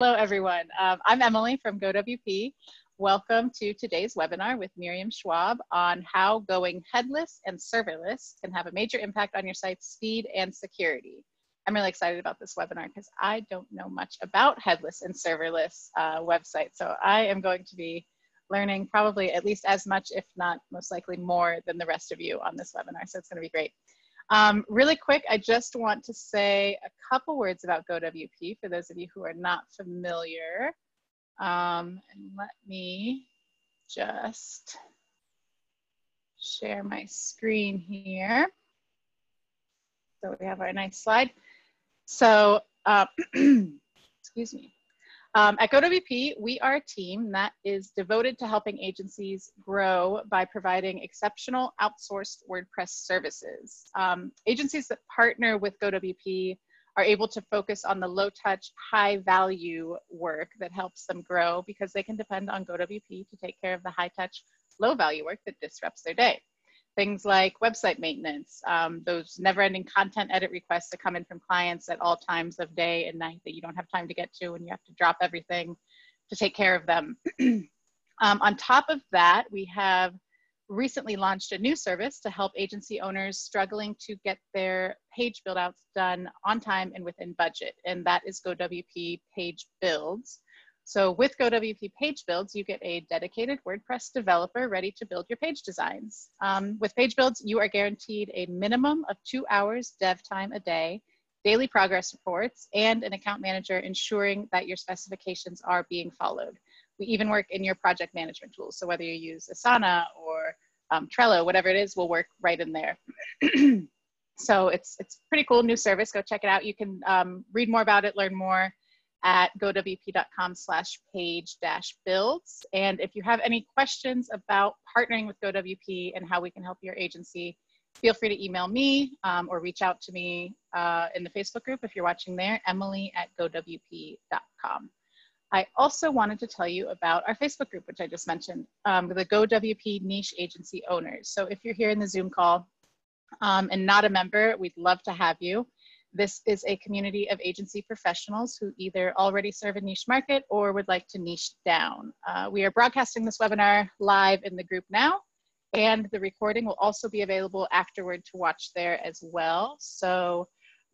Hello, everyone. Um, I'm Emily from GoWP. Welcome to today's webinar with Miriam Schwab on how going headless and serverless can have a major impact on your site's speed and security. I'm really excited about this webinar because I don't know much about headless and serverless uh, websites. So I am going to be learning probably at least as much, if not most likely more than the rest of you on this webinar. So it's gonna be great. Um, really quick, I just want to say a couple words about GoWP for those of you who are not familiar. Um, and let me just share my screen here. So we have our nice slide. So, uh, excuse me. Um, at GoWP, we are a team that is devoted to helping agencies grow by providing exceptional outsourced WordPress services. Um, agencies that partner with GoWP are able to focus on the low touch, high value work that helps them grow because they can depend on GoWP to take care of the high touch, low value work that disrupts their day things like website maintenance, um, those never-ending content edit requests that come in from clients at all times of day and night that you don't have time to get to and you have to drop everything to take care of them. um, on top of that, we have recently launched a new service to help agency owners struggling to get their page build outs done on time and within budget, and that is GoWP Page Builds. So with GoWP Page Builds, you get a dedicated WordPress developer ready to build your page designs. Um, with Page Builds, you are guaranteed a minimum of two hours dev time a day, daily progress reports, and an account manager ensuring that your specifications are being followed. We even work in your project management tools. So whether you use Asana or um, Trello, whatever it is, we'll work right in there. so it's, it's pretty cool new service. Go check it out. You can um, read more about it, learn more at gowp.com slash page dash builds. And if you have any questions about partnering with GoWP and how we can help your agency, feel free to email me um, or reach out to me uh, in the Facebook group if you're watching there, emily at gowp.com. I also wanted to tell you about our Facebook group, which I just mentioned, um, the GoWP Niche Agency Owners. So if you're here in the Zoom call um, and not a member, we'd love to have you. This is a community of agency professionals who either already serve a niche market or would like to niche down. Uh, we are broadcasting this webinar live in the group now, and the recording will also be available afterward to watch there as well. So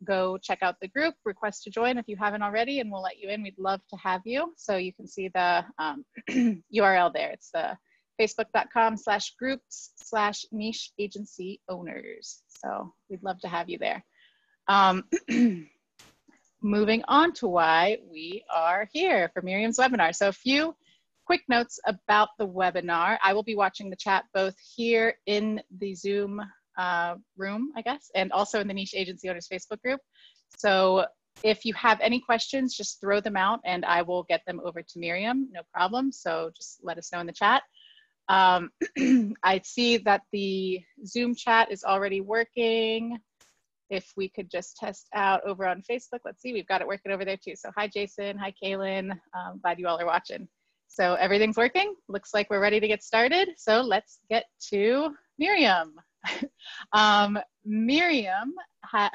go check out the group, request to join if you haven't already, and we'll let you in. We'd love to have you. So you can see the um, URL there. It's the facebook.com slash groups slash niche agency owners. So we'd love to have you there. Um, moving on to why we are here for Miriam's webinar. So a few quick notes about the webinar. I will be watching the chat both here in the Zoom uh, room, I guess, and also in the Niche Agency Owners Facebook group. So if you have any questions, just throw them out and I will get them over to Miriam, no problem. So just let us know in the chat. Um, I see that the Zoom chat is already working if we could just test out over on Facebook. Let's see, we've got it working over there too. So hi, Jason. Hi, Kaylin. Um, glad you all are watching. So everything's working. Looks like we're ready to get started. So let's get to Miriam. um, Miriam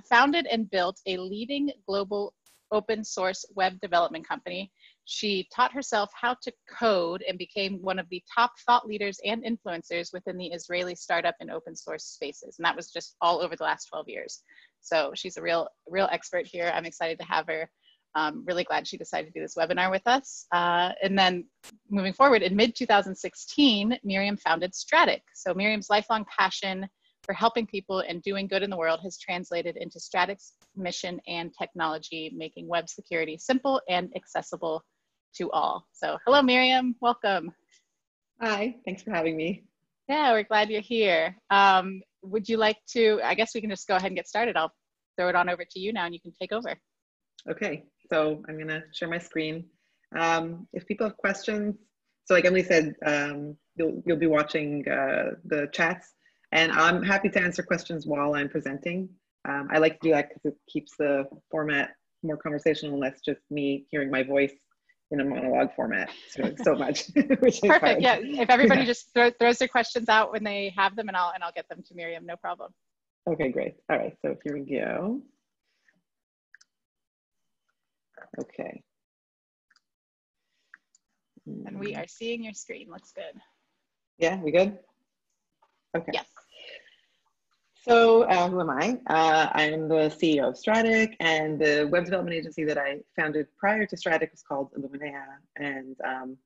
founded and built a leading global open source web development company. She taught herself how to code and became one of the top thought leaders and influencers within the Israeli startup and open source spaces. And that was just all over the last 12 years. So she's a real, real expert here. I'm excited to have her. Um, really glad she decided to do this webinar with us. Uh, and then moving forward, in mid 2016, Miriam founded Strattic. So Miriam's lifelong passion for helping people and doing good in the world has translated into Strattic's mission and technology, making web security simple and accessible to all. So hello, Miriam, welcome. Hi, thanks for having me. Yeah, we're glad you're here. Um, would you like to, I guess we can just go ahead and get started. I'll throw it on over to you now and you can take over. Okay, so I'm gonna share my screen. Um, if people have questions, so like Emily said, um, you'll, you'll be watching uh, the chats and I'm happy to answer questions while I'm presenting. Um, I like to do that because it keeps the format more conversational and less just me hearing my voice in a monologue format so, so much. Perfect. Yeah. If everybody yeah. just throw, throws their questions out when they have them, and I'll and I'll get them to Miriam. No problem. Okay, great. All right. So here we go. Okay. And we are seeing your screen. Looks good. Yeah, we good? Okay. Yes. So uh, who am I? Uh, I'm the CEO of Strattic, and the web development agency that I founded prior to Strattic was called Illuminea, and um,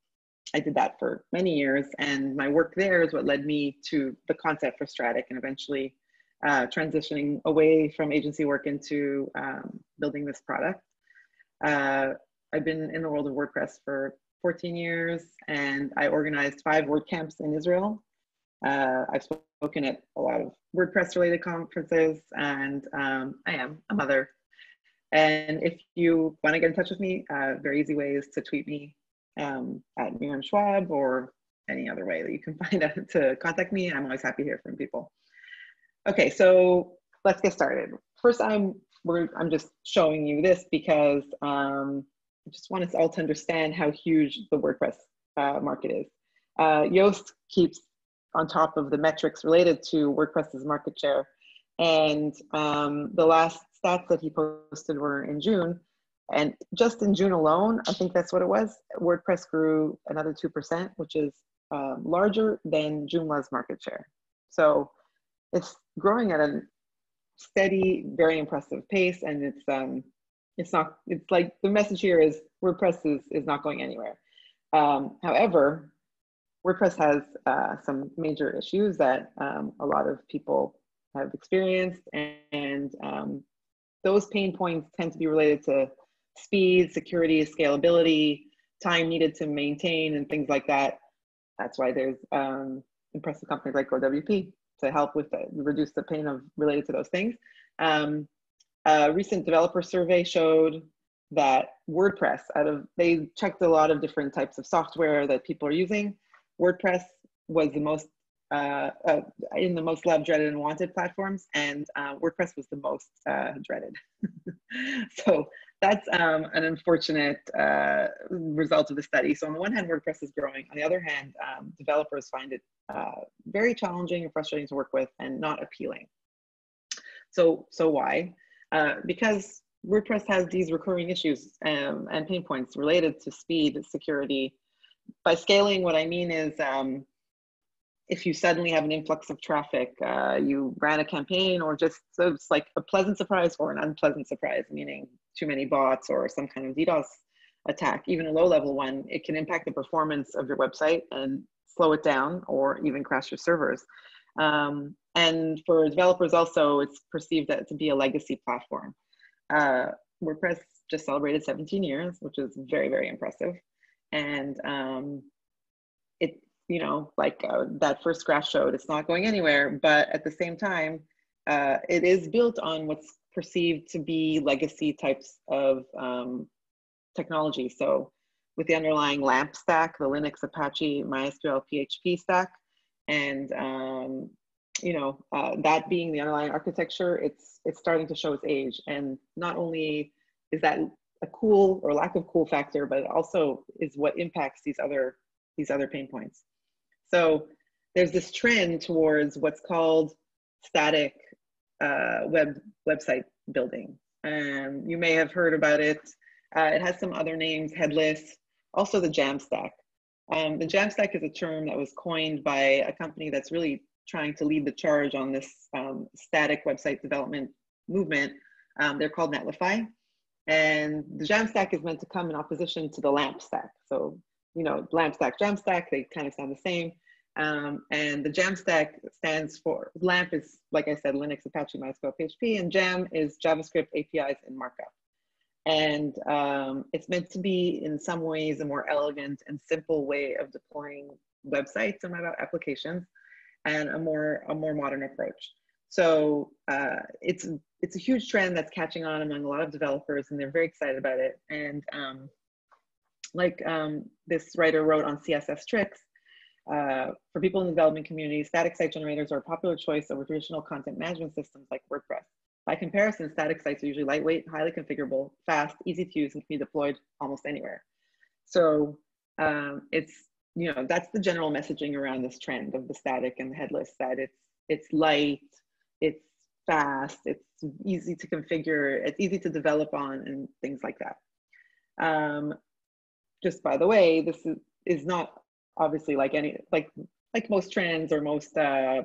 I did that for many years. And my work there is what led me to the concept for Strattic, and eventually uh, transitioning away from agency work into um, building this product. Uh, I've been in the world of WordPress for 14 years, and I organized five WordCamps in Israel. Uh, I've spoken at a lot of WordPress related conferences, and um, I am a mother. And if you want to get in touch with me, uh, very easy way is to tweet me um, at Miriam Schwab or any other way that you can find out to contact me. I'm always happy to hear from people. Okay, so let's get started. First, I'm we're, I'm just showing you this because um, I just want us all to understand how huge the WordPress uh, market is. Uh, Yoast keeps on top of the metrics related to WordPress's market share. And um, the last stats that he posted were in June. And just in June alone, I think that's what it was, WordPress grew another 2%, which is um, larger than Joomla's market share. So it's growing at a steady, very impressive pace. And it's, um, it's not, it's like the message here is WordPress is, is not going anywhere. Um, however, WordPress has uh, some major issues that um, a lot of people have experienced, and, and um, those pain points tend to be related to speed, security, scalability, time needed to maintain, and things like that. That's why there's um, impressive companies like GoWP to help with the, reduce the pain of related to those things. Um, a recent developer survey showed that WordPress, out of they checked a lot of different types of software that people are using, WordPress was the most uh, uh, in the most loved, dreaded, and wanted platforms, and uh, WordPress was the most uh, dreaded. so that's um, an unfortunate uh, result of the study. So on the one hand, WordPress is growing. On the other hand, um, developers find it uh, very challenging and frustrating to work with, and not appealing. So so why? because WordPress has these recurring issues um, and pain points related to speed, security, by scaling, what I mean is um, if you suddenly have an influx of traffic, uh, you ran a campaign, or just so it's like a pleasant surprise or an unpleasant surprise, meaning too many bots or some kind of DDoS attack, even a low level one, it can impact the performance of your website and slow it down or even crash your servers. Um, and for developers also, it's perceived that to be a legacy platform. Uh, WordPress just celebrated 17 years, which is very, very impressive and um, it you know like uh, that first graph showed it's not going anywhere but at the same time uh, it is built on what's perceived to be legacy types of um, technology. So with the underlying lamp stack the linux apache mysql php stack and um, you know uh, that being the underlying architecture it's it's starting to show its age. And not only is that a cool or lack of cool factor, but it also is what impacts these other these other pain points. So there's this trend towards what's called static uh, web website building. Um, you may have heard about it. Uh, it has some other names, headless, also the Jamstack. Um, the Jamstack is a term that was coined by a company that's really trying to lead the charge on this um, static website development movement. Um, they're called Netlify. And the Jamstack is meant to come in opposition to the LAMP stack. So, you know, LAMP stack, Jamstack, they kind of sound the same. Um, and the Jamstack stands for, LAMP is, like I said, Linux, Apache, MySQL, PHP, and Jam is JavaScript APIs and markup. And um, it's meant to be, in some ways, a more elegant and simple way of deploying websites and web applications and a more, a more modern approach. So uh, it's it's a huge trend that's catching on among a lot of developers, and they're very excited about it. And um, like um, this writer wrote on CSS Tricks, uh, for people in the development community, static site generators are a popular choice over traditional content management systems like WordPress. By comparison, static sites are usually lightweight, highly configurable, fast, easy to use, and can be deployed almost anywhere. So um, it's you know that's the general messaging around this trend of the static and the headless that it's it's light it's fast, it's easy to configure, it's easy to develop on and things like that. Um, just by the way, this is is not obviously like any like like most trends or most uh,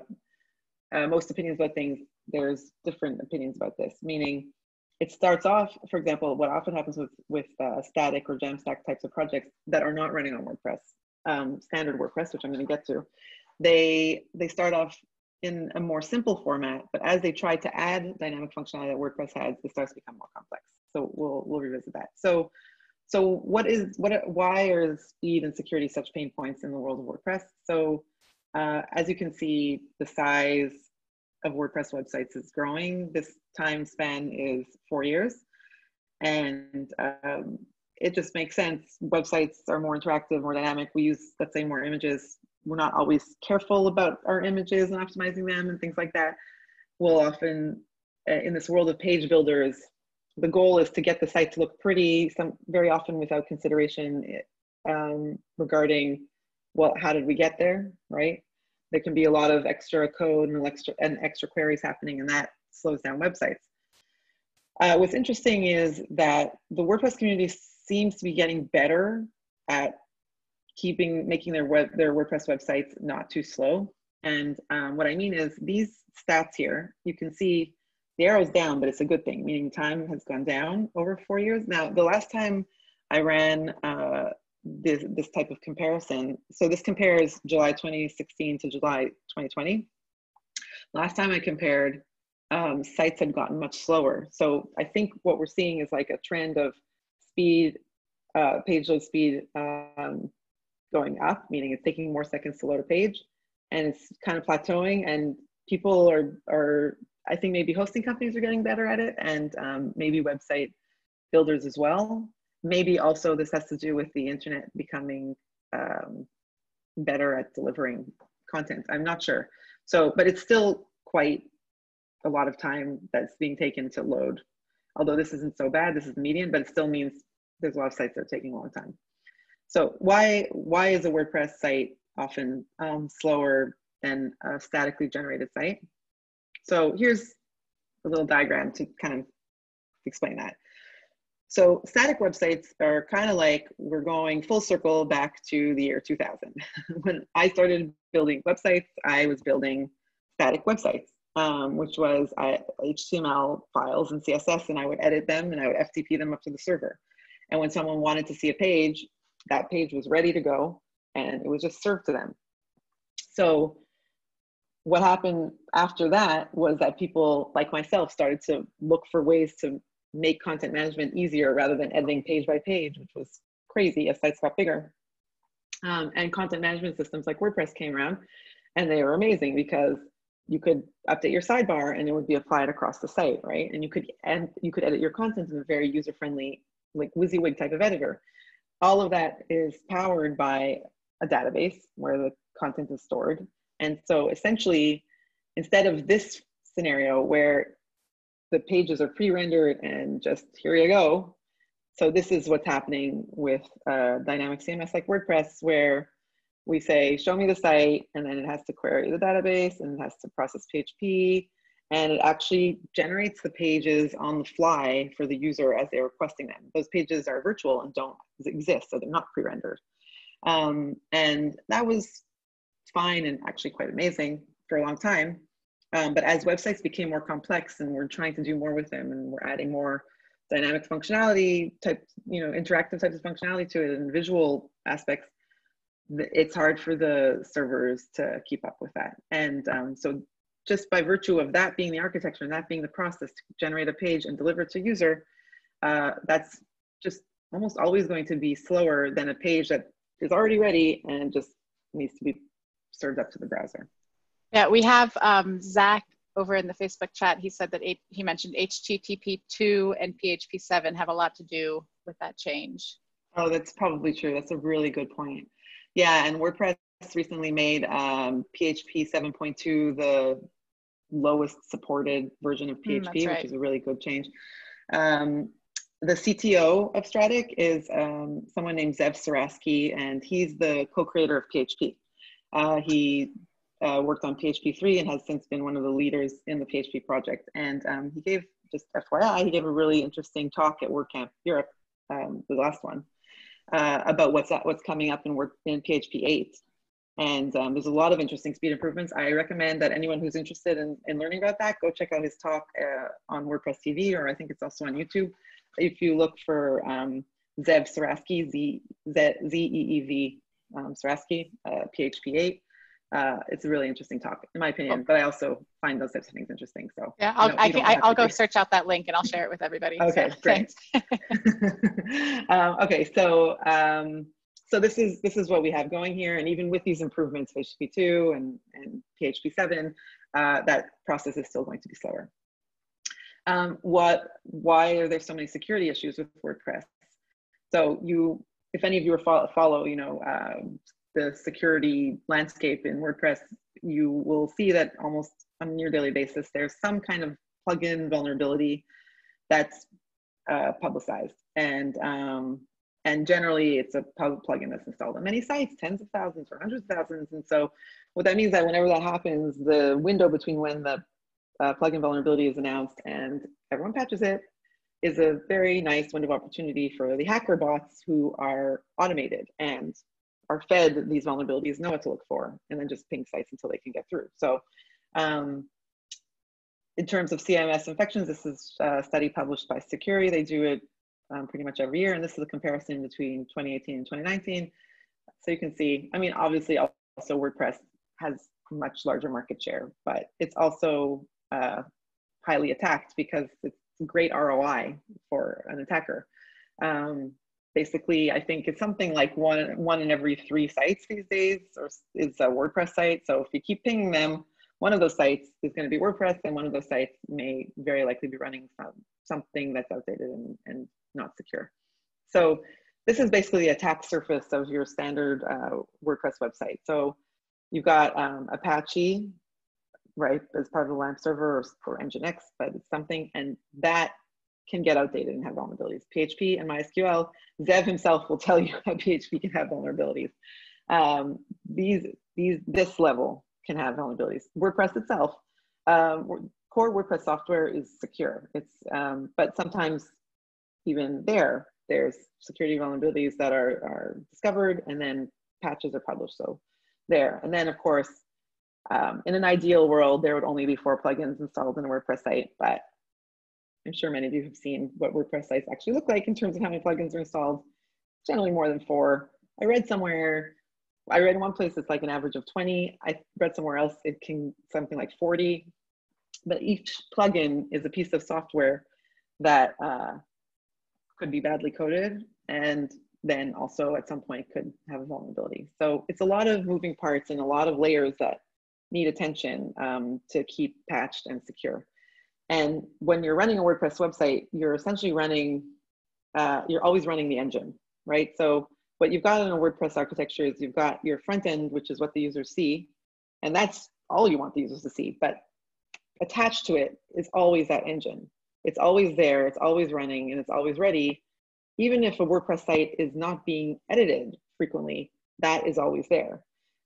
uh, most opinions about things. There's different opinions about this. Meaning, it starts off, for example, what often happens with with uh, static or Jamstack types of projects that are not running on WordPress, um, standard WordPress, which I'm going to get to. They they start off in a more simple format, but as they try to add dynamic functionality that WordPress has, it starts to become more complex. So we'll we'll revisit that. So so what is what why are speed and security such pain points in the world of WordPress? So uh, as you can see, the size of WordPress websites is growing. This time span is four years, and um, it just makes sense. Websites are more interactive, more dynamic. We use, let's say, more images we're not always careful about our images and optimizing them and things like that. We'll often, uh, in this world of page builders, the goal is to get the site to look pretty, some very often without consideration um, regarding, well, how did we get there, right? There can be a lot of extra code and extra, and extra queries happening and that slows down websites. Uh, what's interesting is that the WordPress community seems to be getting better at keeping making their web their WordPress websites not too slow. And um, what I mean is these stats here, you can see the arrow's down, but it's a good thing, meaning time has gone down over four years. Now, the last time I ran uh, this, this type of comparison, so this compares July 2016 to July 2020. Last time I compared, um, sites had gotten much slower. So I think what we're seeing is like a trend of speed, uh, page load speed um, going up, meaning it's taking more seconds to load a page and it's kind of plateauing and people are, are I think maybe hosting companies are getting better at it and um, maybe website builders as well. Maybe also this has to do with the internet becoming um, better at delivering content. I'm not sure. So, but it's still quite a lot of time that's being taken to load. Although this isn't so bad, this is median, but it still means there's a lot of sites that are taking a long time. So why, why is a WordPress site often um, slower than a statically generated site? So here's a little diagram to kind of explain that. So static websites are kind of like we're going full circle back to the year 2000. when I started building websites, I was building static websites, um, which was I, HTML files and CSS, and I would edit them and I would FTP them up to the server. And when someone wanted to see a page, that page was ready to go and it was just served to them. So what happened after that was that people like myself started to look for ways to make content management easier rather than editing page by page, which was crazy as sites got bigger. Um, and content management systems like WordPress came around and they were amazing because you could update your sidebar and it would be applied across the site, right? And you could and you could edit your content in a very user-friendly, like WYSIWYG type of editor all of that is powered by a database where the content is stored. And so essentially, instead of this scenario where the pages are pre-rendered and just here you go. So this is what's happening with uh, dynamic CMS like WordPress, where we say, show me the site, and then it has to query the database and it has to process PHP and it actually generates the pages on the fly for the user as they're requesting them. Those pages are virtual and don't exist, so they're not pre-rendered. Um, and that was fine and actually quite amazing for a long time. Um, but as websites became more complex and we're trying to do more with them and we're adding more dynamic functionality type, you know, interactive types of functionality to it and visual aspects, it's hard for the servers to keep up with that. And um, so just by virtue of that being the architecture and that being the process to generate a page and deliver it to user, uh, that's just almost always going to be slower than a page that is already ready and just needs to be served up to the browser. Yeah, we have um, Zach over in the Facebook chat. He said that eight, he mentioned HTTP2 and PHP7 have a lot to do with that change. Oh, that's probably true. That's a really good point. Yeah, and WordPress recently made um, PHP 7.2 the lowest supported version of PHP, mm, right. which is a really good change. Um, the CTO of Strattic is um, someone named Zeev Suraski, and he's the co-creator of PHP. Uh, he uh, worked on PHP 3 and has since been one of the leaders in the PHP project. And um, he gave, just FYI, he gave a really interesting talk at WordCamp Europe, um, the last one. uh, about what's what's coming up in work in PHP 8. And um, there's a lot of interesting speed improvements. I recommend that anyone who's interested in, in learning about that, go check out his talk uh, on WordPress TV, or I think it's also on YouTube. If you look for um, Zeev Suraski, Z, Z, Z-E-E-V um, Suraski, uh, PHP 8, uh, it's a really interesting talk, in my opinion. But I also find those types of things interesting. So yeah, I'll, you know, I can, I, will go search out that link and I'll share it with everybody. Okay, so, great. um, okay, so um, so this is this is what we have going here, and even with these improvements, PHP two and and PHP seven, uh, that process is still going to be slower. Um, what? Why are there so many security issues with WordPress? So you, if any of you follow, follow you know, uh, the security landscape in WordPress, you will see that almost on near daily basis, there's some kind of plugin vulnerability that's uh, publicized. And, um, and generally it's a plugin that's installed on many sites, tens of thousands or hundreds of thousands. And so what that means is that whenever that happens, the window between when the uh, plugin vulnerability is announced and everyone patches it is a very nice window of opportunity for the hacker bots who are automated and are fed these vulnerabilities, know what to look for, and then just ping sites until they can get through. So um, in terms of CMS infections, this is a study published by Sucuri. They do it um, pretty much every year, and this is a comparison between 2018 and 2019. So you can see, I mean, obviously also WordPress has much larger market share, but it's also uh, highly attacked because it's great ROI for an attacker. Um, basically, I think it's something like one one in every three sites these days, or is a WordPress site. So if you keep pinging them, one of those sites is going to be WordPress, and one of those sites may very likely be running some, something that's outdated and, and not secure. So this is basically the attack surface of your standard uh, WordPress website. So you've got um, Apache, right, as part of the LAMP server or Nginx, but it's something, and that can get outdated and have vulnerabilities. PHP and MySQL, Zeev himself will tell you how PHP can have vulnerabilities. Um, these, these, this level can have vulnerabilities. WordPress itself, um, core WordPress software is secure. It's, um, but sometimes even there, there's security vulnerabilities that are, are discovered and then patches are published. So there, and then of course, um, in an ideal world, there would only be four plugins installed in a WordPress site, but I'm sure many of you have seen what WordPress sites actually look like in terms of how many plugins are installed. Generally more than four. I read somewhere, I read in one place it's like an average of 20. I read somewhere else it can something like 40. But each plugin is a piece of software that uh, could be badly coded and then also at some point could have a vulnerability. So it's a lot of moving parts and a lot of layers that need attention um, to keep patched and secure. And when you're running a WordPress website, you're essentially running, uh, you're always running the engine, right? So what you've got in a WordPress architecture is you've got your front end, which is what the users see, and that's all you want the users to see. But attached to it is always that engine. It's always there, it's always running, and it's always ready. Even if a WordPress site is not being edited frequently, that is always there.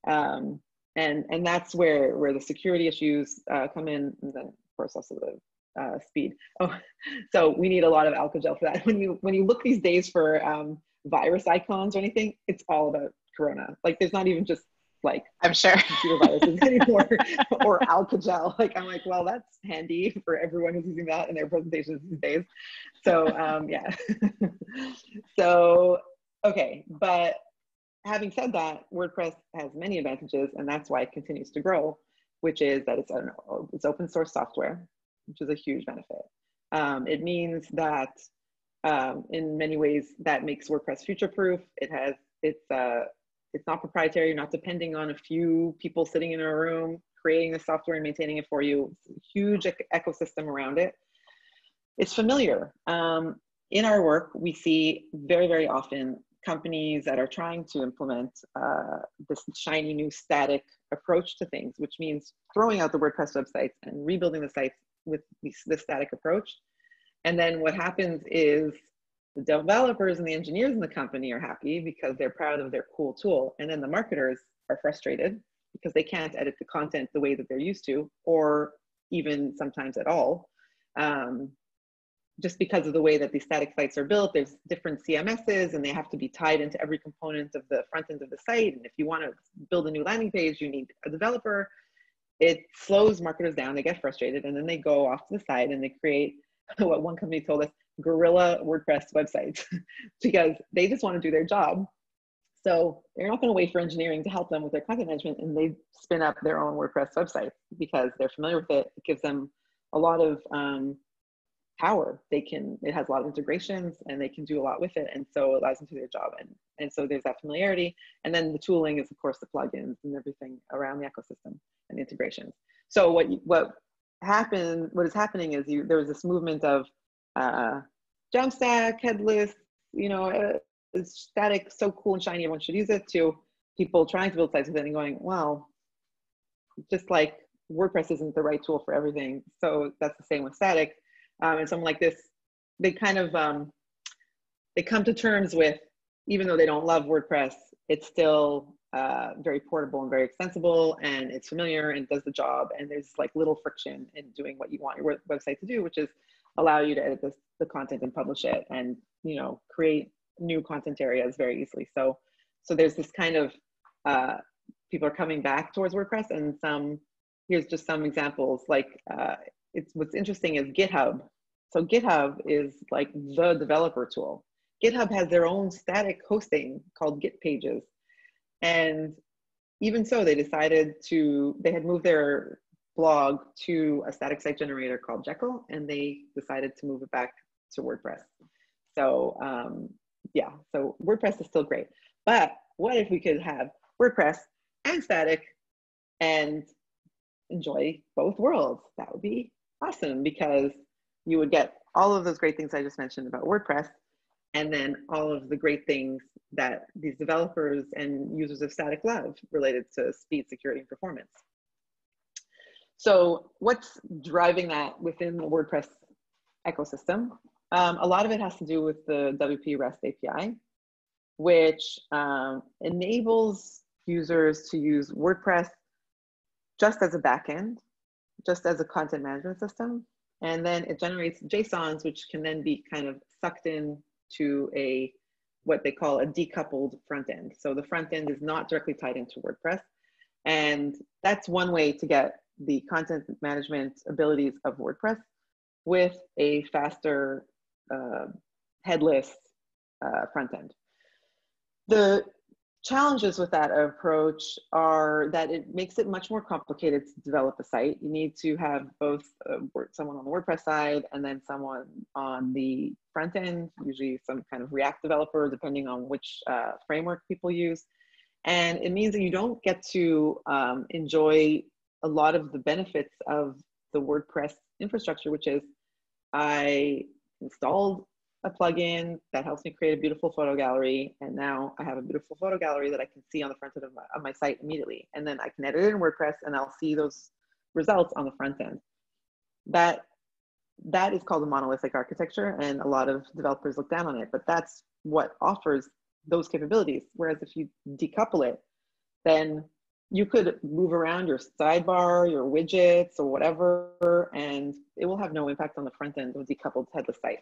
Um, and and that's where where the security issues uh, come in and then of course also the uh, speed oh so we need a lot of alcohol for that when you when you look these days for um, virus icons or anything it's all about corona like there's not even just like i'm sure. computer viruses anymore or alcagel like i'm like well that's handy for everyone who's using that in their presentations these days. So um yeah. So okay. But having said that, WordPress has many advantages, and that's why it continues to grow, which is that it's, an, it's open source software, which is a huge benefit. Um, it means that um, in many ways that makes WordPress future-proof. It has it's uh, it's not proprietary, you're not depending on a few people sitting in a room creating the software and maintaining it for you. Huge ecosystem around it. It's familiar. Um, in our work, we see very, very often companies that are trying to implement uh, this shiny new static approach to things, which means throwing out the WordPress websites and rebuilding the sites with this static approach. And then what happens is the developers and the engineers in the company are happy because they're proud of their cool tool. And then the marketers are frustrated because they can't edit the content the way that they're used to, or even sometimes at all. Um, just because of the way that these static sites are built, there's different CMSs and they have to be tied into every component of the front end of the site. And if you want to build a new landing page, you need a developer. It slows marketers down, they get frustrated, and then they go off to the side and they create what one company told us guerrilla WordPress websites because they just want to do their job. So they're not going to wait for engineering to help them with their content management and they spin up their own WordPress website because they're familiar with it. It gives them a lot of um, power. They can, it has a lot of integrations and they can do a lot with it. And so it allows them to do their job. And, and so there's that familiarity. And then the tooling is of course the plugins and everything around the ecosystem and the integrations. So what, what happened, what is happening is you, there was this movement of uh, Jamstack, headless, you know, uh, static, so cool and shiny, everyone should use it, to people trying to build sites with it and going, well, just like WordPress isn't the right tool for everything. So that's the same with static. Um, and something like this, they kind of, um, they come to terms with, even though they don't love WordPress, it's still uh, very portable and very extensible and it's familiar and does the job. And there's like little friction in doing what you want your website to do, which is allow you to edit this, the content and publish it and, you know, create new content areas very easily. So, so there's this kind of, uh, people are coming back towards WordPress and some, here's just some examples. Like uh, it's, what's interesting is GitHub. So GitHub is like the developer tool. GitHub has their own static hosting called Git Pages. And even so, they decided to, they had moved their blog to a static site generator called Jekyll, and they decided to move it back to WordPress. So um, yeah, so WordPress is still great. But what if we could have WordPress and static and enjoy both worlds? That would be awesome because you would get all of those great things I just mentioned about WordPress and then all of the great things that these developers and users of static love related to speed, security, and performance. So what's driving that within the WordPress ecosystem? Um, a lot of it has to do with the WP REST API, which um, enables users to use WordPress just as a backend, just as a content management system. And then it generates JSONs, which can then be kind of sucked in to a what they call a decoupled front end. So the front end is not directly tied into WordPress. And that's one way to get the content management abilities of WordPress with a faster uh, headless uh, front end. The challenges with that approach are that it makes it much more complicated to develop a site. You need to have both uh, someone on the WordPress side and then someone on the front end, usually some kind of React developer, depending on which uh, framework people use. And it means that you don't get to um, enjoy a lot of the benefits of the WordPress infrastructure, which is I installed a plugin that helps me create a beautiful photo gallery. And now I have a beautiful photo gallery that I can see on the front end of my, of my site immediately. And then I can edit it in WordPress and I'll see those results on the front end. That, that is called a monolithic architecture and a lot of developers look down on it, but that's what offers those capabilities. Whereas if you decouple it, then you could move around your sidebar, your widgets, or whatever, and it will have no impact on the front end of decoupled headless site.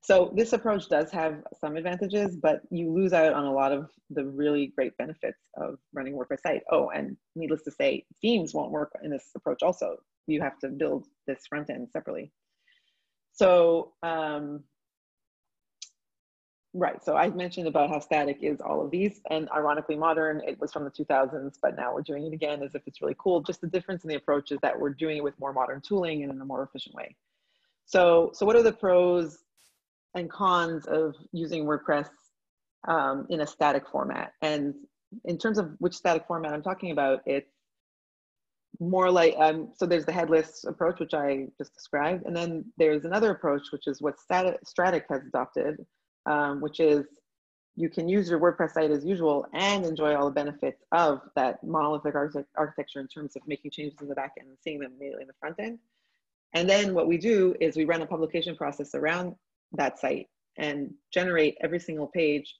So this approach does have some advantages, but you lose out on a lot of the really great benefits of running WordPress site. Oh, and needless to say, themes won't work in this approach also. You have to build this front end separately. So um, Right. So I mentioned about how static is all of these, and ironically modern, it was from the 2000s, but now we're doing it again as if it's really cool. Just the difference in the approach is that we're doing it with more modern tooling and in a more efficient way. So, so what are the pros and cons of using WordPress um, in a static format? And in terms of which static format I'm talking about, it's more like, um, so there's the headless approach, which I just described, and then there's another approach, which is what Static, Strattic has adopted, um, which is you can use your WordPress site as usual and enjoy all the benefits of that monolithic architecture in terms of making changes in the back end and seeing them immediately in the front end. And then what we do is we run a publication process around that site and generate every single page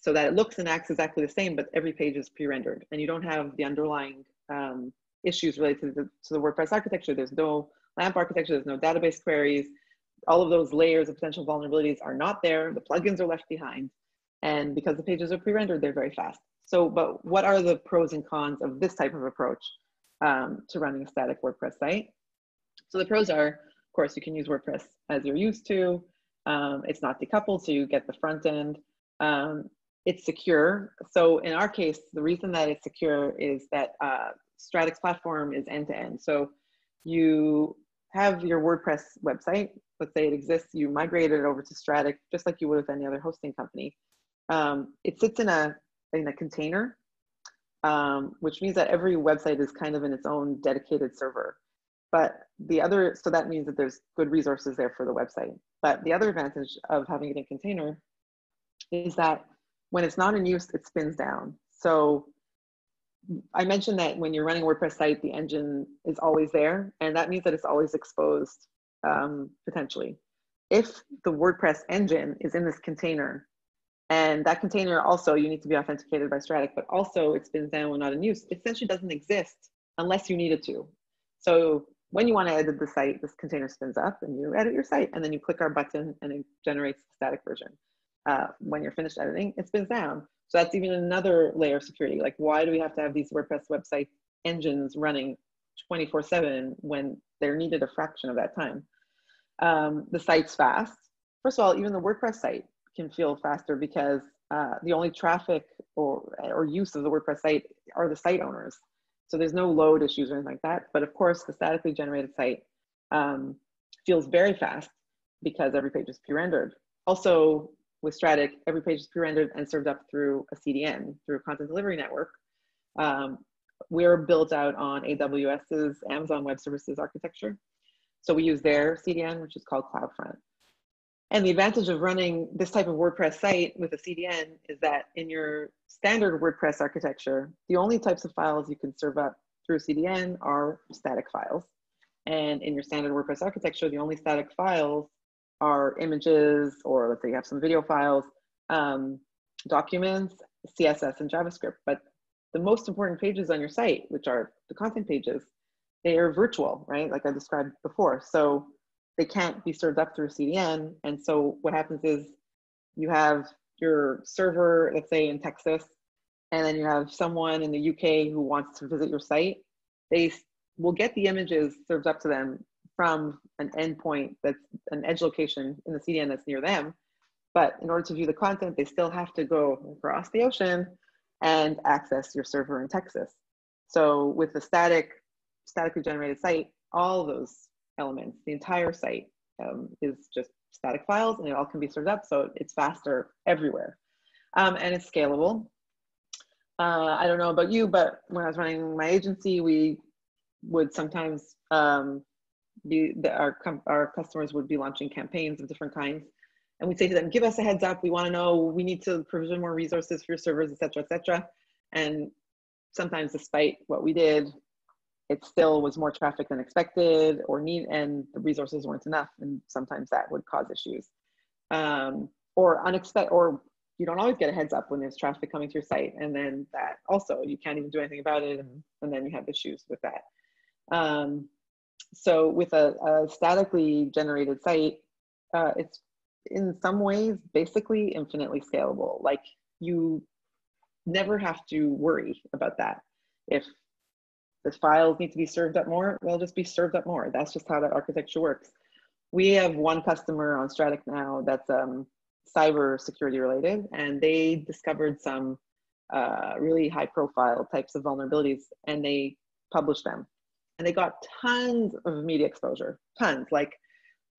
so that it looks and acts exactly the same, but every page is pre-rendered and you don't have the underlying um, issues related to the, to the WordPress architecture. There's no LAMP architecture, there's no database queries, all of those layers of potential vulnerabilities are not there. The plugins are left behind. And because the pages are pre-rendered, they're very fast. So, but what are the pros and cons of this type of approach um, to running a static WordPress site? So the pros are, of course, you can use WordPress as you're used to. Um, it's not decoupled, so you get the front end. Um, it's secure. So in our case, the reason that it's secure is that uh, Strattic's platform is end to end. So you have your WordPress website. Let's say it exists. You migrate it over to Strattic, just like you would with any other hosting company. Um, it sits in a in a container, um, which means that every website is kind of in its own dedicated server. But the other, so that means that there's good resources there for the website. But the other advantage of having it in a container is that when it's not in use, it spins down. So I mentioned that when you're running a WordPress site, the engine is always there, and that means that it's always exposed um, potentially. If the WordPress engine is in this container, and that container also you need to be authenticated by Strattic, but also it spins down when not in use, it essentially doesn't exist unless you need it to. So when you want to edit the site, this container spins up and you edit your site, and then you click our button and it generates the static version. Uh, when you're finished editing, it spins down. So that's even another layer of security. Like, why do we have to have these WordPress website engines running 24 7 when they're needed a fraction of that time? Um, the site's fast. First of all, even the WordPress site can feel faster because uh, the only traffic or, or use of the WordPress site are the site owners. So there's no load issues or anything like that. But of course, the statically generated site um, feels very fast because every page is pre-rendered. Also, with Strattic, every page is pre-rendered and served up through a CDN, through a content delivery network. Um, we're built out on AWS's Amazon Web Services architecture. So we use their CDN, which is called CloudFront. And the advantage of running this type of WordPress site with a CDN is that in your standard WordPress architecture, the only types of files you can serve up through CDN are static files. And in your standard WordPress architecture, the only static files are images, or let's say you have some video files, um, documents, CSS, and JavaScript. But the most important pages on your site, which are the content pages, they are virtual, right? Like I described before. So they can't be served up through CDN. And so what happens is you have your server, let's say in Texas, and then you have someone in the UK who wants to visit your site. They will get the images served up to them from an endpoint that's an edge location in the CDN that's near them. But in order to view the content, they still have to go across the ocean and access your server in Texas. So with the static, statically generated site, all those elements, the entire site um, is just static files and it all can be served up. So it's faster everywhere. Um, and it's scalable. Uh, I don't know about you, but when I was running my agency, we would sometimes um, be the, our, our customers would be launching campaigns of different kinds. And we'd say to them, give us a heads up. We want to know, we need to provision more resources for your servers, et cetera, et cetera. And sometimes despite what we did, it still was more traffic than expected or need, and the resources weren't enough. And sometimes that would cause issues. Um, or unexpected, or you don't always get a heads up when there's traffic coming to your site. And then that also, you can't even do anything about it. And, and then you have issues with that. Um, so with a, a statically generated site, uh, it's in some ways basically infinitely scalable. Like you never have to worry about that. If the files need to be served up more, they'll just be served up more. That's just how that architecture works. We have one customer on Strattic now that's um, cyber security related, and they discovered some uh, really high profile types of vulnerabilities and they published them and they got tons of media exposure, tons like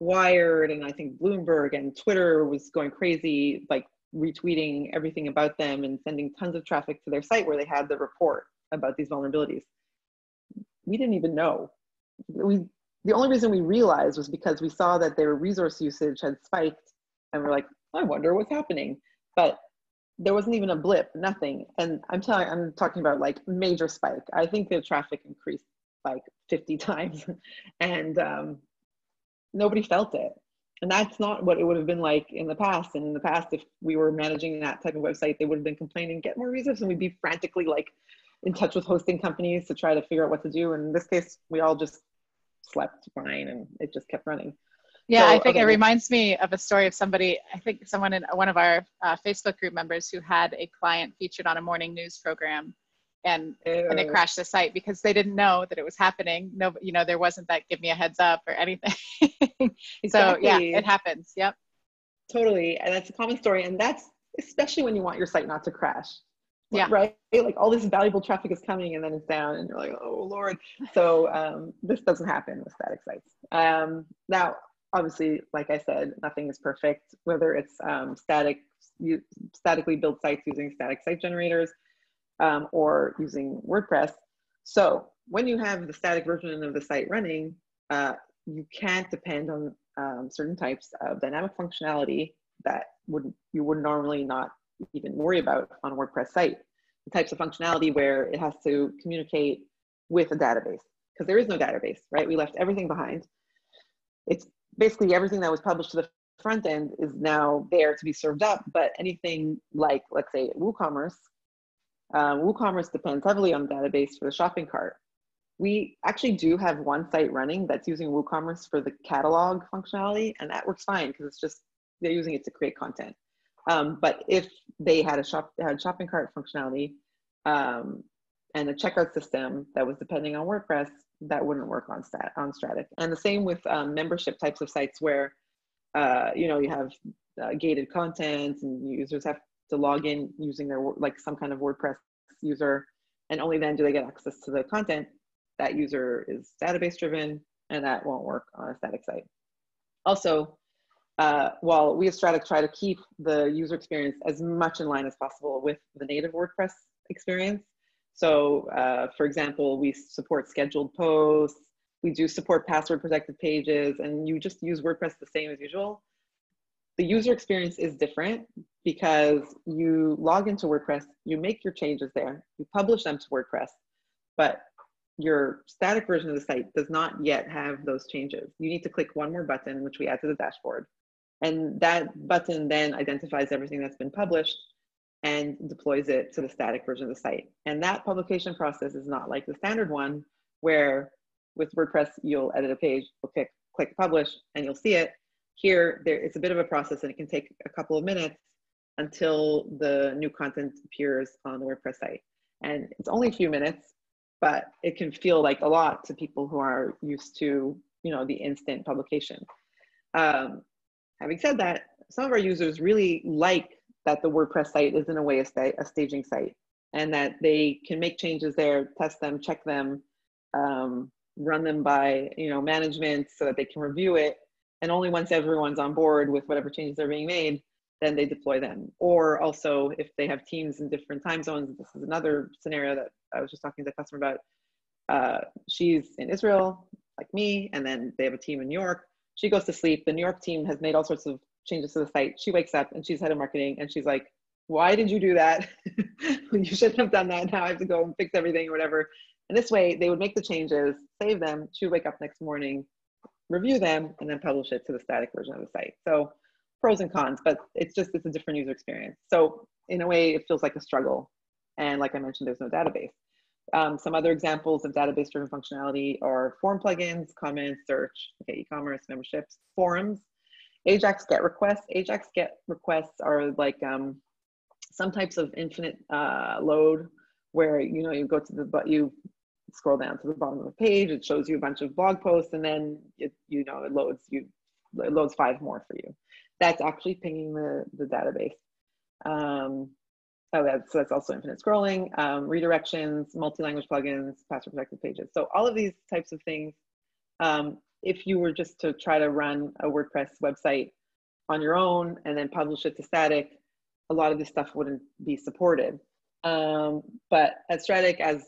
Wired and I think Bloomberg and Twitter was going crazy, like retweeting everything about them and sending tons of traffic to their site where they had the report about these vulnerabilities. We didn't even know. We the only reason we realized was because we saw that their resource usage had spiked and we're like, I wonder what's happening. But there wasn't even a blip, nothing. And I'm telling I'm talking about like major spike. I think the traffic increased like 50 times and um, nobody felt it. And that's not what it would have been like in the past. And in the past if we were managing that type of website they would have been complaining get more resources and we'd be frantically like in touch with hosting companies to try to figure out what to do. And in this case we all just slept fine and it just kept running. Yeah, so, I think okay. it reminds me of a story of somebody, I think someone in one of our uh, Facebook group members who had a client featured on a morning news program and Ew. and it crashed the site because they didn't know that it was happening. No, you know, there wasn't that give me a heads up or anything. exactly. So yeah, it happens. Yep. Totally. And that's a common story. And that's especially when you want your site not to crash. Yeah. Right. Like all this valuable traffic is coming and then it's down and you're like, oh Lord. So um, this doesn't happen with static sites. Um, now, obviously, like I said, nothing is perfect, whether it's um, static, you, statically built sites using static site generators um, or using WordPress. So when you have the static version of the site running, uh, you can't depend on um, certain types of dynamic functionality that would you would normally not even worry about on a WordPress site. The types of functionality where it has to communicate with a database because there is no database, right? We left everything behind. It's basically everything that was published to the front end is now there to be served up, but anything like, let's say, WooCommerce, um, WooCommerce depends heavily on the database for the shopping cart. We actually do have one site running that's using WooCommerce for the catalog functionality, and that works fine because it's just they're using it to create content. Um, but if they had a shop had shopping cart functionality um, and a checkout system that was depending on WordPress, that wouldn't work on stat on Static. And the same with um, membership types of sites where uh, you know you have uh, gated content and users have to log in using their like some kind of WordPress user, and only then do they get access to the content. That user is database driven, and that won't work on a static site. Also, uh, while we at Strattic try to keep the user experience as much in line as possible with the native WordPress experience. So, uh, for example, we support scheduled posts. We do support password protected pages, and you just use WordPress the same as usual the user experience is different because you log into WordPress, you make your changes there, you publish them to WordPress, but your static version of the site does not yet have those changes. You need to click one more button, which we add to the dashboard. And that button then identifies everything that's been published and deploys it to the static version of the site. And that publication process is not like the standard one where with WordPress, you'll edit a page, you'll click, click publish, and you'll see it. Here, there, it's a bit of a process and it can take a couple of minutes until the new content appears on the WordPress site. And it's only a few minutes, but it can feel like a lot to people who are used to, you know, the instant publication. Um, having said that, some of our users really like that the WordPress site is in a way a, sta a staging site and that they can make changes there, test them, check them, um, run them by you know management so that they can review it and only once everyone's on board with whatever changes are being made then they deploy them. Or also if they have teams in different time zones this is another scenario that i was just talking to the customer about. Uh, she's in israel like me and then they have a team in new york. She goes to sleep. The new york team has made all sorts of changes to the site. She wakes up and she's head of marketing and she's like why did you do that? You shouldn't have done that. Now i have to go and fix everything or whatever. And this way they would make the changes save them. She would wake up next morning review them, and then publish it to the static version of the site. So pros and cons, but it's just, it's a different user experience. So in a way, it feels like a struggle. And like I mentioned, there's no database. Um, some other examples of database-driven functionality are form plugins, comments, search, okay, e-commerce, memberships, forums, Ajax GET requests. Ajax GET requests are like um, some types of infinite uh, load where you know you go to the but you scroll down to the bottom of the page, it shows you a bunch of blog posts, and then it, you know it loads you it loads five more for you. That's actually pinging the the database. Um, oh, that's so that's also infinite scrolling, um, redirections, multi-language plugins, password protected pages. So all of these types of things. Um, if you were just to try to run a WordPress website on your own and then publish it to static, a lot of this stuff wouldn't be supported. Um, but at Strattic, as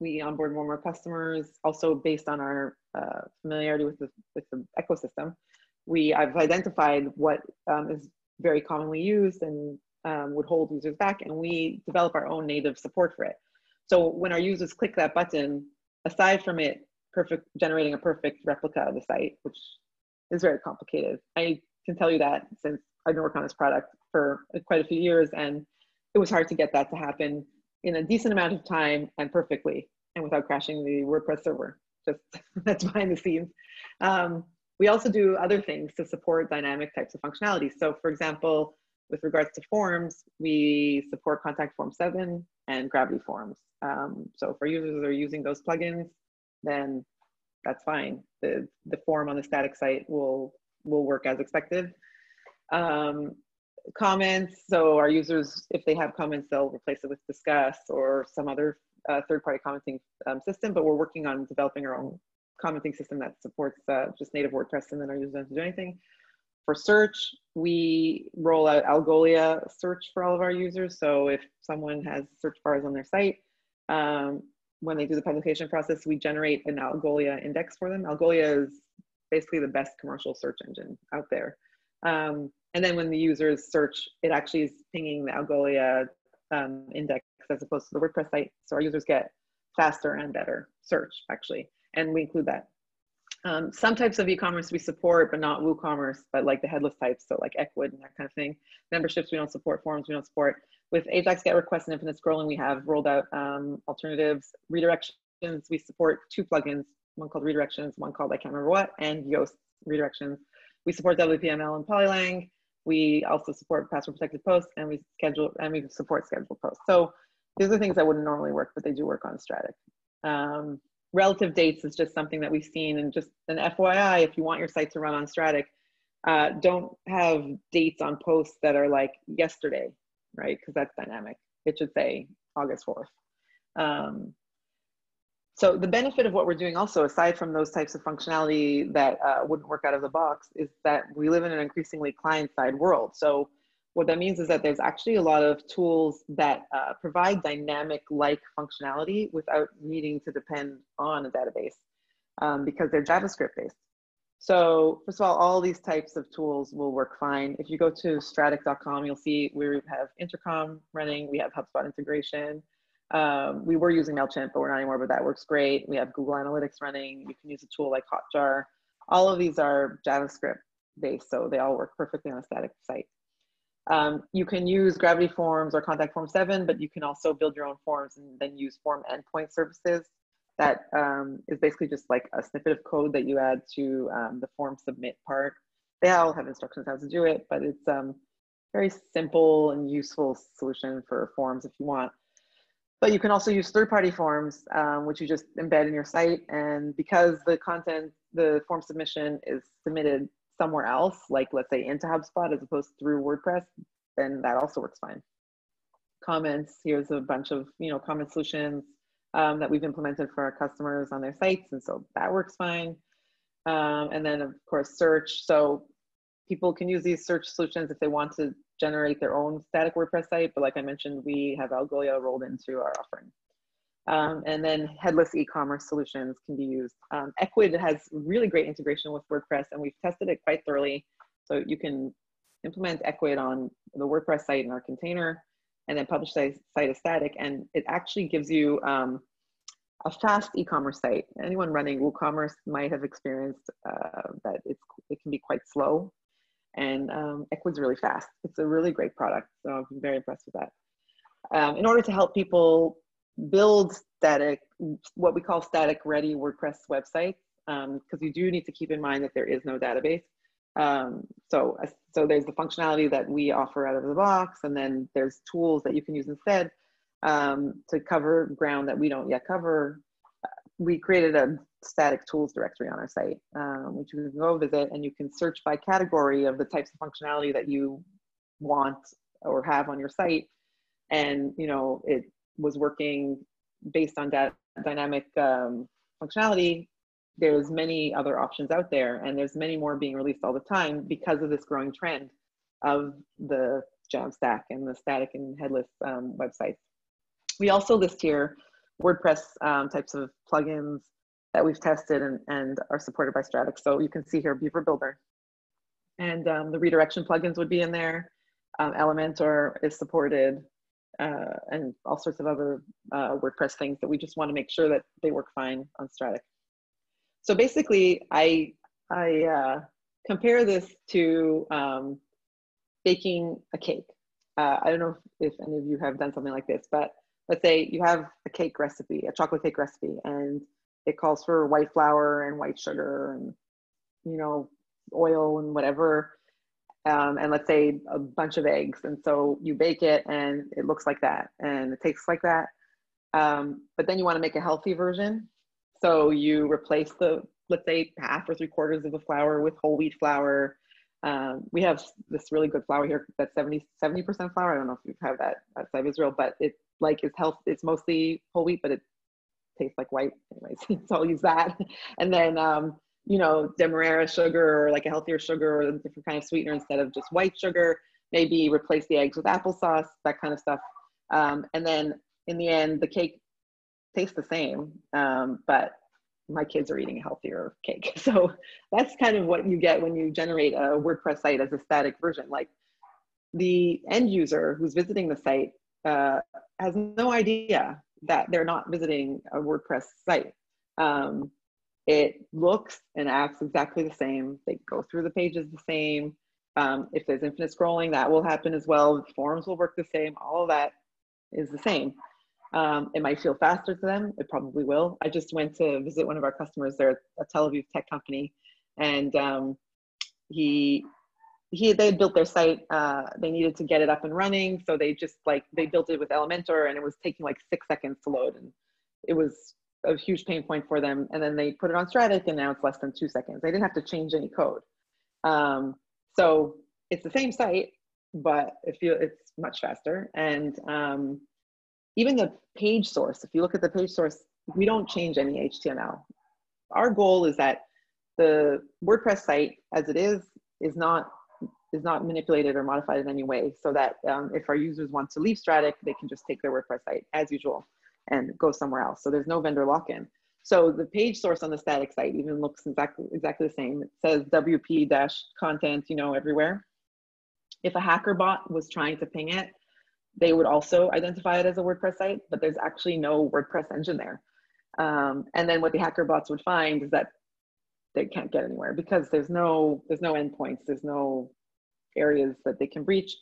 we onboard more and more customers, also based on our uh, familiarity with the, with the ecosystem. We, I've identified what um, is very commonly used and um, would hold users back, and we develop our own native support for it. So when our users click that button, aside from it perfect generating a perfect replica of the site, which is very complicated, I can tell you that since I've been working on this product for quite a few years, and it was hard to get that to happen in a decent amount of time and perfectly and without crashing the WordPress server. Just that's behind the scenes. Um, we also do other things to support dynamic types of functionality. So for example, with regards to forms, we support Contact Form 7 and Gravity Forms. Um, so for users that are using those plugins, then that's fine. The, the form on the static site will, will work as expected. Um, comments, so our users, if they have comments, they'll replace it with Disqus or some other uh, third-party commenting um, system, but we're working on developing our own commenting system that supports uh, just native WordPress and then our users don't have to do anything. For search, we roll out Algolia search for all of our users. So if someone has search bars on their site, um, when they do the publication process, we generate an Algolia index for them. Algolia is basically the best commercial search engine out there. Um, and then when the users search, it actually is pinging the Algolia um, index as opposed to the WordPress site. So our users get faster and better search actually, and we include that. Um, some types of e-commerce we support, but not WooCommerce, but like the headless types, so like Ecwid and that kind of thing. Memberships we don't support, forums we don't support. With Ajax GET requests and infinite scrolling, we have rolled out um, alternatives. Redirections, we support two plugins, one called Redirections, one called I can't remember what, and Yoast Redirections. We support WPML and Polylang. We also support password protected posts and we schedule and we support scheduled posts. So these are things that wouldn't normally work, but they do work on Strattic. Um, relative dates is just something that we've seen and just an FYI, if you want your site to run on Strattic, uh, don't have dates on posts that are like yesterday, right? Because that's dynamic. It should say August 4th. Um, so the benefit of what we're doing also, aside from those types of functionality that uh, wouldn't work out of the box, is that we live in an increasingly client-side world. So what that means is that there's actually a lot of tools that uh, provide dynamic-like functionality without needing to depend on a database um, because they're JavaScript-based. So first of all, all these types of tools will work fine. If you go to strattic.com, you'll see we have intercom running, we have HubSpot integration, um, we were using MailChimp, but we're not anymore, but that works great. We have Google Analytics running. You can use a tool like Hotjar. All of these are JavaScript based, so they all work perfectly on a static site. Um, you can use Gravity Forms or Contact Form 7, but you can also build your own forms and then use form endpoint services. That um, is basically just like a snippet of code that you add to um, the form submit part. They all have instructions how to do it, but it's um, very simple and useful solution for forms if you want. But you can also use third-party forms, um, which you just embed in your site. And because the content, the form submission is submitted somewhere else, like let's say into HubSpot as opposed through WordPress, then that also works fine. Comments, here's a bunch of you know comment solutions um, that we've implemented for our customers on their sites, and so that works fine. Um, and then of course search. So people can use these search solutions if they want to generate their own static WordPress site. But like I mentioned, we have Algolia rolled into our offering. Um, and then headless e-commerce solutions can be used. Um, Ecwid has really great integration with WordPress and we've tested it quite thoroughly. So you can implement Ecwid on the WordPress site in our container and then publish the site static. And it actually gives you um, a fast e-commerce site. Anyone running WooCommerce might have experienced uh, that it's, it can be quite slow and um, Ecwid's really fast. It's a really great product, so I'm very impressed with that. Um, in order to help people build static, what we call static ready WordPress websites, because um, you do need to keep in mind that there is no database. Um, so, so there's the functionality that we offer out of the box, and then there's tools that you can use instead um, to cover ground that we don't yet cover. We created a static tools directory on our site, um, which you can go visit and you can search by category of the types of functionality that you want or have on your site. And, you know, it was working based on that dynamic um, functionality. There's many other options out there and there's many more being released all the time because of this growing trend of the Jamstack and the static and headless um, websites. We also list here WordPress um, types of plugins, that we've tested and, and are supported by Strattic. So you can see here Beaver Builder. And um, the redirection plugins would be in there. Um, Elementor is supported uh, and all sorts of other uh, WordPress things that we just want to make sure that they work fine on Strattic. So basically, I, I uh, compare this to um, baking a cake. Uh, I don't know if, if any of you have done something like this, but let's say you have a cake recipe, a chocolate cake recipe, and it calls for white flour and white sugar and you know, oil and whatever, um, and let's say a bunch of eggs. And so you bake it and it looks like that and it tastes like that. Um, but then you want to make a healthy version. So you replace the, let's say half or three quarters of the flour with whole wheat flour. Um, we have this really good flour here that's 70, 70% flour. I don't know if you have that outside of Israel, but it like is health, it's mostly whole wheat, but it tastes like white anyways. so I'll use that. And then, um, you know, demerara sugar or like a healthier sugar or a different kind of sweetener instead of just white sugar. Maybe replace the eggs with applesauce, that kind of stuff. Um, and then in the end, the cake tastes the same, um, but my kids are eating a healthier cake. So that's kind of what you get when you generate a WordPress site as a static version. Like the end user who's visiting the site uh, has no idea that they're not visiting a WordPress site. Um, it looks and acts exactly the same. They go through the pages the same. Um, if there's infinite scrolling, that will happen as well. Forms will work the same. All of that is the same. Um, it might feel faster to them. It probably will. I just went to visit one of our customers. They're a Tel Aviv tech company, and um, he he they had built their site. Uh, they needed to get it up and running, so they just like they built it with Elementor, and it was taking like six seconds to load, and it was a huge pain point for them. And then they put it on Strattic, and now it's less than two seconds. They didn't have to change any code. Um, so it's the same site, but it feel it's much faster. And um, even the page source, if you look at the page source, we don't change any HTML. Our goal is that the WordPress site as it is is not is not manipulated or modified in any way so that um, if our users want to leave Strattic, they can just take their WordPress site as usual and go somewhere else. So there's no vendor lock-in. So the page source on the static site even looks exactly exactly the same. It says WP dash content, you know, everywhere. If a hacker bot was trying to ping it, they would also identify it as a WordPress site, but there's actually no WordPress engine there. Um, and then what the hacker bots would find is that they can't get anywhere because there's no there's no endpoints, there's no areas that they can breach.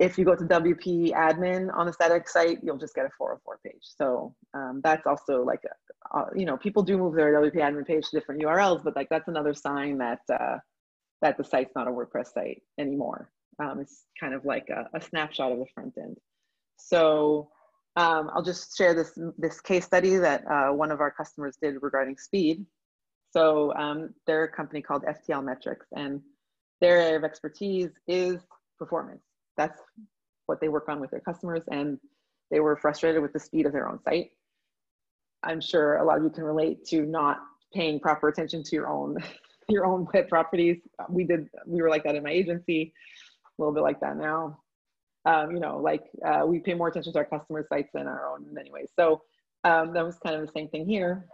If you go to WP admin on the static site, you'll just get a 404 page. So um, that's also like, a, uh, you know, people do move their WP admin page to different URLs, but like that's another sign that uh, that the site's not a WordPress site anymore. Um, it's kind of like a, a, snapshot of the front end. So um, I'll just share this, this case study that uh, one of our customers did regarding speed. So um, they're a company called FTL Metrics and their area of expertise is performance. That's what they work on with their customers and they were frustrated with the speed of their own site. I'm sure a lot of you can relate to not paying proper attention to your own your own web properties. We did we were like that in my agency a little bit like that now. Um, you know, like uh, we pay more attention to our customer sites than our own in many ways. So um, that was kind of the same thing here.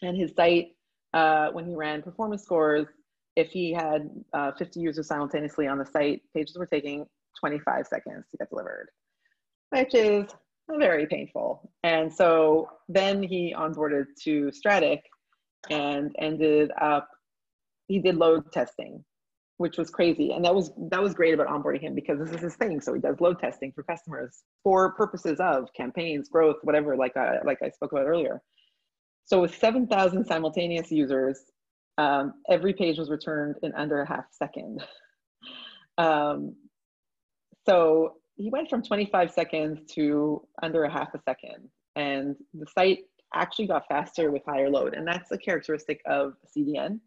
And his site, uh, when he ran performance scores, if he had uh, 50 users simultaneously on the site, pages were taking 25 seconds to get delivered, which is very painful. And so then he onboarded to Strattic and ended up, he did load testing which was crazy. And that was that was great about onboarding him because this is his thing. So he does load testing for customers for purposes of campaigns, growth, whatever, like I, like I spoke about earlier. So with 7,000 simultaneous users, um, every page was returned in under a half second. Um, so he went from 25 seconds to under a half a second. And the site actually got faster with higher load. And that's a characteristic of CDN.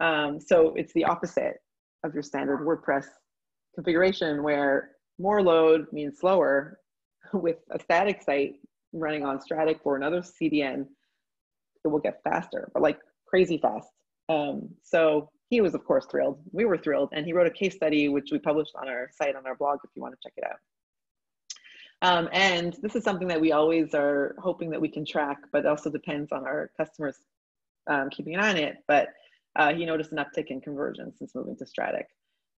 Um, so it's the opposite of your standard WordPress configuration where more load means slower with a static site running on Strattic or another CDN, it will get faster, but like crazy fast. Um, so he was of course thrilled. We were thrilled. And he wrote a case study, which we published on our site, on our blog, if you want to check it out. Um, and this is something that we always are hoping that we can track, but also depends on our customers um, keeping an eye on it. But uh, he noticed an uptick in conversion since moving to Strattic.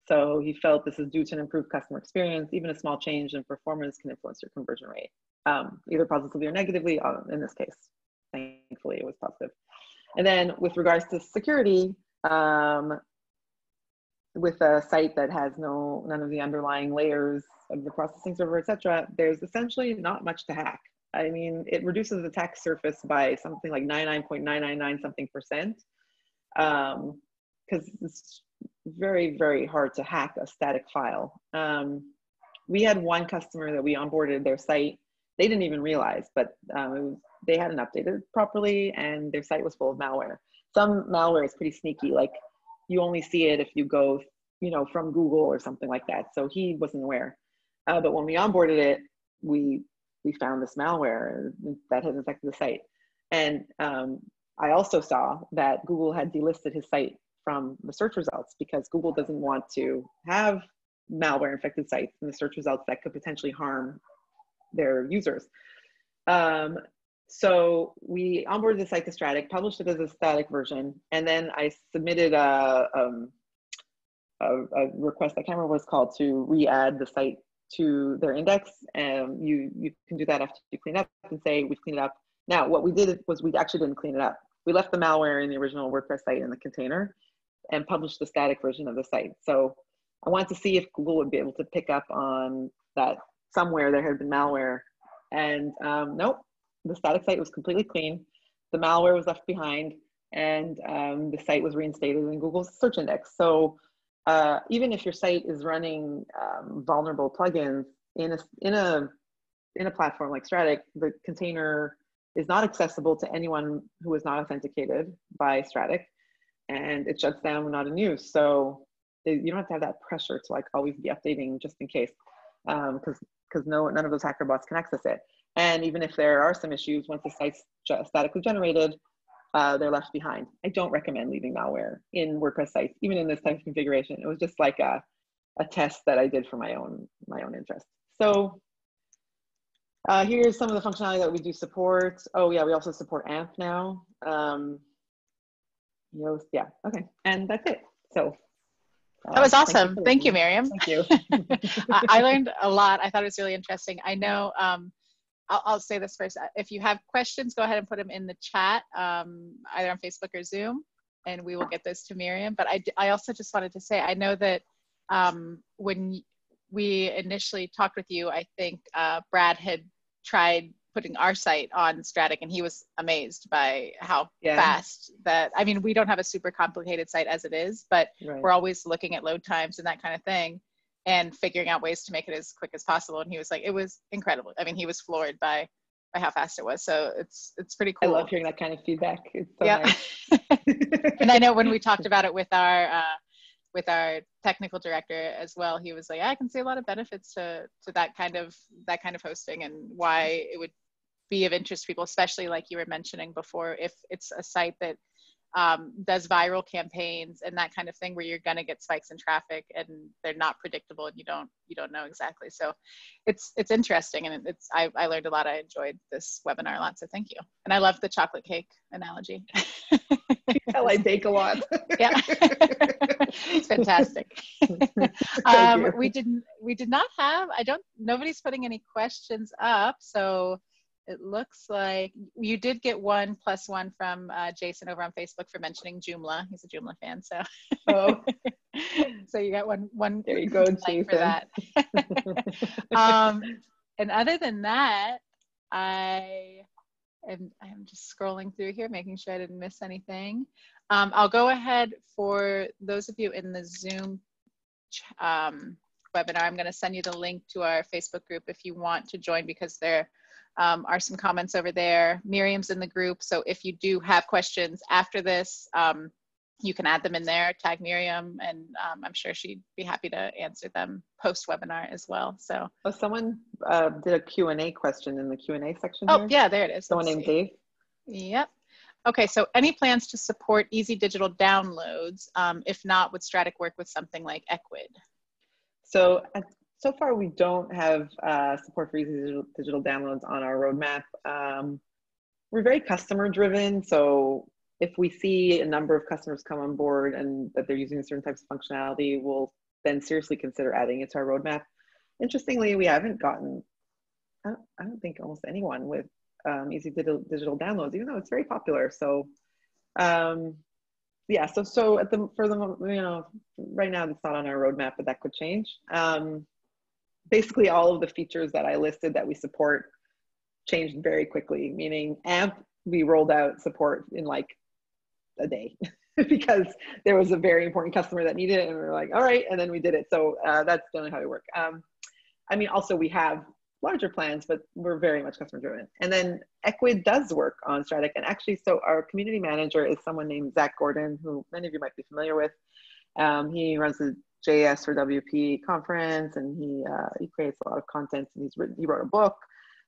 So he felt this is due to an improved customer experience. Even a small change in performance can influence your conversion rate, um, either positively or negatively. Uh, in this case, thankfully, it was positive. And then with regards to security, um, with a site that has no none of the underlying layers of the processing server, etc., there's essentially not much to hack. I mean, it reduces the attack surface by something like 99.999 something percent. Um, because it's very, very hard to hack a static file. Um, we had one customer that we onboarded their site. They didn't even realize, but um, they hadn't updated properly and their site was full of malware. Some malware is pretty sneaky, like you only see it if you go, you know, from Google or something like that. So he wasn't aware. Uh, but when we onboarded it, we we found this malware that had infected the site. And um, I also saw that Google had delisted his site from the search results because Google doesn't want to have malware infected sites in the search results that could potentially harm their users. Um, so we onboarded the site to Strattic, published it as a static version, and then I submitted a, um, a, a request, remember what it's called, to re-add the site to their index. And you, you can do that after you clean up and say, we've cleaned it up. Now, what we did was we actually didn't clean it up. We left the malware in the original WordPress site in the container and published the static version of the site. So I wanted to see if Google would be able to pick up on that somewhere there had been malware. And um, nope, the static site was completely clean. The malware was left behind and um, the site was reinstated in Google's search index. So uh, even if your site is running um, vulnerable plugins in a, in, a, in a platform like Strattic, the container is not accessible to anyone who is not authenticated by Strattic and it shuts down when not in use. So you don't have to have that pressure to like always be updating just in case because um, because no none of those hacker bots can access it. And even if there are some issues, once the site's statically generated, uh, they're left behind. I don't recommend leaving malware in WordPress sites, even in this type of configuration. It was just like a, a test that I did for my own my own interest. So uh, here's some of the functionality that we do support. Oh yeah, we also support AMP now. Um, Yoast, yeah, okay, and that's it. So that was awesome. Thank you, Miriam. Thank you. I learned a lot. I thought it was really interesting. I know, um, I'll, I'll, say this first. If you have questions, go ahead and put them in the chat, um, either on Facebook or Zoom, and we will get those to Miriam. But I, I also just wanted to say, I know that um, when we initially talked with you, I think uh, Brad had tried putting our site on Strattic, and he was amazed by how yeah. fast that. I mean, we don't have a super complicated site as it is, but right. we're always looking at load times and that kind of thing, and figuring out ways to make it as quick as possible. And he was like, it was incredible. I mean, he was floored by by how fast it was. So it's it's pretty cool. I love hearing that kind of feedback. It's so yeah. Nice. and I know when we talked about it with our uh, with our technical director as well, he was like, I can see a lot of benefits to to that kind of that kind of hosting and why it would be of interest to people, especially like you were mentioning before, if it's a site that um, does viral campaigns and that kind of thing where you're going to get spikes in traffic and they're not predictable and you don't you don't know exactly. So it's it's interesting and it's I, I learned a lot. I enjoyed this webinar a lot. So thank you. And i love the chocolate cake analogy. Hell, i bake a lot. Yeah. It's fantastic. Um, we didn't we did not have i don't nobody's putting any questions up. So it looks like you did get one plus one from uh, Jason over on Facebook for mentioning Joomla. He's a Joomla fan, so oh. so you got one one. There you go, Jason. For that. um, and other than that, I am I'm just scrolling through here, making sure I didn't miss anything. Um, I'll go ahead for those of you in the Zoom um, webinar. I'm going to send you the link to our Facebook group if you want to join because there um, are some comments over there. Miriam's in the group, so if you do have questions after this, um, you can add them in there, tag Miriam, and um, I'm sure she'd be happy to answer them post-webinar as well. So, oh, someone uh, did a Q&A question in the Q&A section Oh, here. yeah, there it is. Someone Let's named see. Dave. Yep. Okay, so any plans to support easy digital downloads? Um, if not, would Strattic work with something like Ecwid? So so far we don't have uh, support for easy digital, digital, downloads on our roadmap. Um, we're very customer driven. So if we see a number of customers come on board and that they're using certain types of functionality, we'll then seriously consider adding it to our roadmap. Interestingly, we haven't gotten, I don't, I don't think almost anyone with um, easy digital, digital downloads, even though it's very popular. So um, yeah, so so at the for the you know right now it's not on our roadmap, but that could change. Um, basically all of the features that I listed that we support changed very quickly, meaning AMP, we rolled out support in like a day. because there was a very important customer that needed it and we were like all right and then we did it. So uh, that's generally how we work. Um, i mean also we have larger plans but we're very much customer driven. And then ecwid does work on strattic and actually so our community manager is someone named zac gordon who many of you might be familiar with. Um, he runs the js for wp conference and he uh, he creates a lot of content and he's written he wrote a book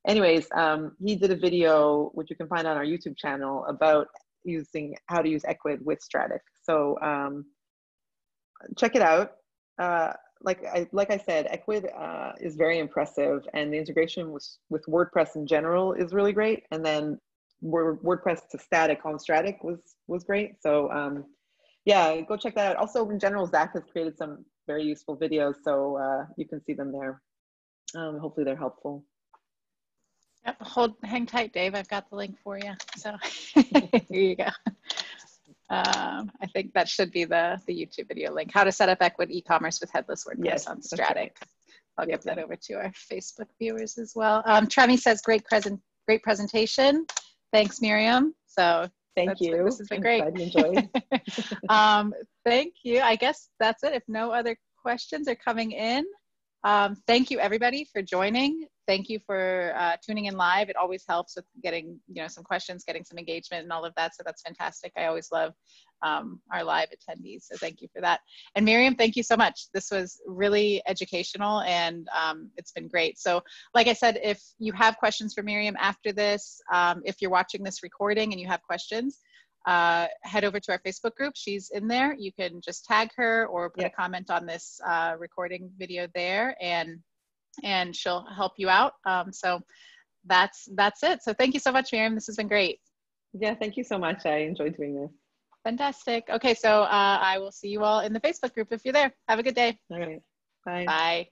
anyways um, he did a video which you can find on our youtube channel about using how to use Ecwid with Strattic. So um, check it out. Uh, like I like I said, Ecwid uh, is very impressive, and the integration with with WordPress in general is really great. And then WordPress to static on Strattic was was great. So um, yeah, go check that out. Also, in general, Zac has created some very useful videos, so uh, you can see them there. Um, hopefully, they're helpful. Yep, hold, hang tight, Dave. I've got the link for you. So here you go. Um, I think that should be the, the YouTube video link. How to set up Ecwid e-commerce with headless WordPress yes, on Strattic. Right. I'll give that over to our Facebook viewers as well. Um, Tremi says, great present, great presentation. Thanks, Miriam. So thank you. This has been great. um, thank you. I guess that's it. If no other questions are coming in, um, thank you everybody for joining thank you for uh, tuning in live. It always helps with getting, you know, some questions, getting some engagement and all of that. So that's fantastic. I always love um, our live attendees. So thank you for that. And Miriam, thank you so much. This was really educational and um, it's been great. So like I said, if you have questions for Miriam after this, um, if you're watching this recording and you have questions, uh, head over to our Facebook group. She's in there. You can just tag her or put a comment on this uh, recording video there and and she'll help you out. Um, so that's that's it. So thank you so much, Miriam. This has been great. Yeah, thank you so much. I enjoyed doing this. Fantastic. Okay, so uh, I will see you all in the Facebook group if you're there. Have a good day. All right. Bye. Bye.